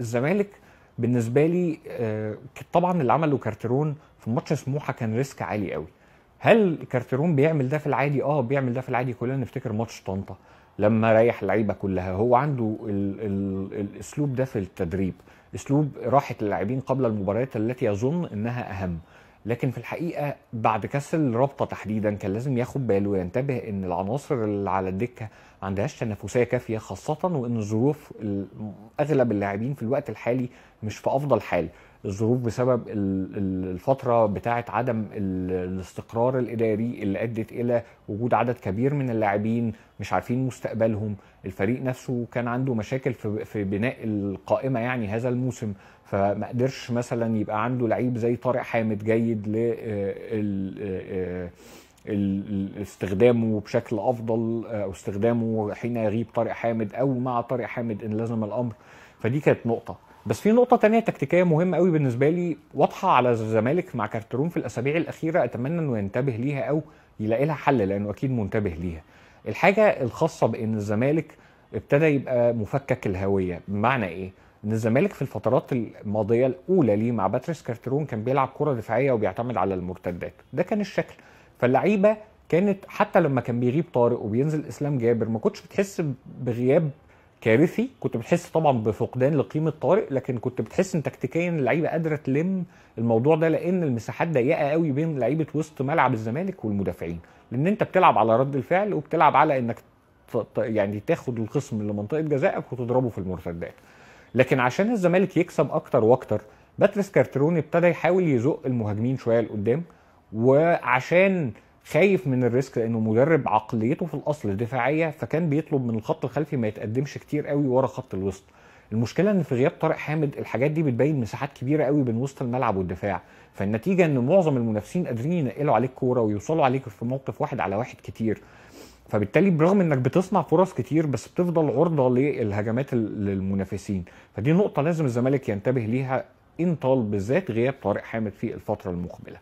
الزمالك بالنسبة لي آه، طبعا اللي عمله كارترون في ماتش سموحة كان risk عالي قوي. هل كارترون بيعمل ده في العادي؟ آه بيعمل ده في العادي. كلنا نفتكر ماتش طنطا لما ريح اللعيبة كلها. هو عنده ال ال الأسلوب ده في التدريب. أسلوب راحة اللاعبين قبل المباريات التي يظن إنها أهم. لكن في الحقيقة بعد كاس الرابطة تحديدا كان لازم ياخد باله وينتبه إن العناصر اللي على الدكة ما عندهاش تنافسية كافية خاصة وإن ظروف أغلب اللاعبين في الوقت الحالي مش في أفضل حال. الظروف بسبب ال- ال- الفترة بتاعه عدم ال- الاستقرار الإداري اللي أدت إلى وجود عدد كبير من اللاعبين مش عارفين مستقبلهم. الفريق نفسه كان عنده مشاكل في بناء القائمة يعني هذا الموسم. فما قدرش مثلا يبقى عنده لعيب زي طارق حامد جيد ل استخدامه بشكل أفضل أو استخدامه حين يغيب طارق حامد أو مع طارق حامد إن لزم الأمر. فدي كانت نقطة. بس في نقطة تانية تكتيكية مهمة قوي بالنسبة لي واضحة على الزمالك مع كارترون في الأسابيع الأخيرة أتمنى إنه ينتبه ليها أو يلاقي لها حل لأنه أكيد منتبه ليها. الحاجة الخاصة بإن الزمالك ابتدى يبقى مفكك الهوية بمعنى إيه؟ إن الزمالك في الفترات الماضية الأولى ليه مع باتريس كارترون كان بيلعب كرة دفاعية وبيعتمد على المرتدات. ده كان الشكل. فاللعيبة كانت حتى لما كان بيغيب طارق وبينزل إسلام جابر ما كنتش بتحس بغياب كارثي. كنت بتحس طبعا بفقدان لقيمه طارق لكن كنت بتحس إن تكتيكيا اللعيبة قادرة تلم الموضوع ده لأن المساحات ضيقة قوي بين لعيبة وسط ملعب الزمالك والمدافعين. لأن أنت بتلعب على رد الفعل وبتلعب على إنك يعني تاخد الخصم لمنطقه جزائك وتضربه في المرتدات. لكن عشان الزمالك يكسب أكتر وأكتر باتريس كارترون ابتدى يحاول يزق المهاجمين شوية لقدام. وعشان خايف من ال risk لأنه مدرب عقليته في الأصل دفاعية فكان بيطلب من الخط الخلفي ما يتقدمش كتير قوي ورا خط الوسط. المشكلة إن في غياب طارق حامد الحاجات دي بتبين مساحات كبيرة قوي بين وسط الملعب والدفاع. فالنتيجة إن معظم المنافسين قادرين ينقلوا عليك كورة ويوصلوا عليك في موقف واحد على واحد كتير. فبالتالي برغم إنك بتصنع فرص كتير بس بتفضل عرضة للهجمات للمنافسين. فدي نقطة لازم الزمالك ينتبه ليها إن طال بالذات غياب طارق حامد في الفترة المقبلة.